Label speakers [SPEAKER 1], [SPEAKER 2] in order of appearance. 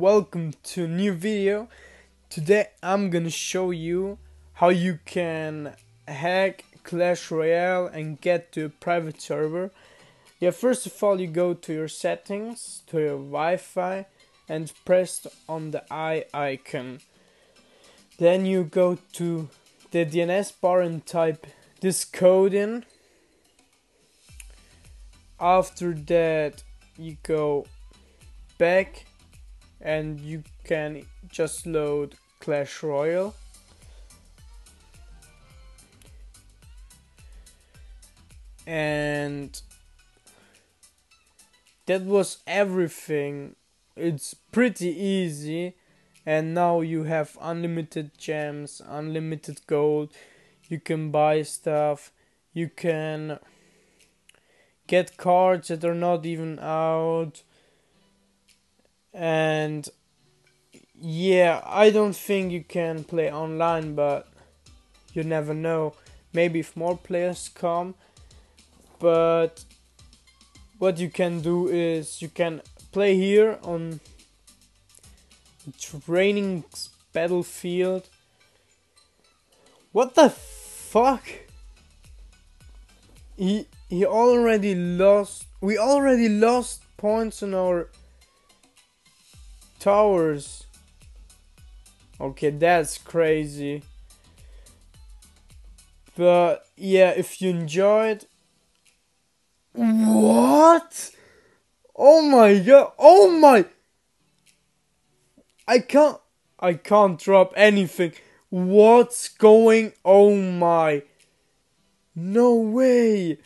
[SPEAKER 1] welcome to a new video. Today I'm gonna show you how you can hack Clash Royale and get to a private server. Yeah, first of all you go to your settings, to your Wi-Fi and press on the eye icon. Then you go to the DNS bar and type this code in. After that you go back and you can just load Clash Royale. And that was everything. It's pretty easy and now you have unlimited gems, unlimited gold. You can buy stuff. You can get cards that are not even out and yeah i don't think you can play online but you never know. Maybe if more players come but what you can do is you can play here on training battlefield. What the fuck? He he already lost we already lost points on our towers. Okay that's crazy. But yeah if you enjoyed what? Oh my god oh my! I can't i can't drop anything. What's going oh my. No way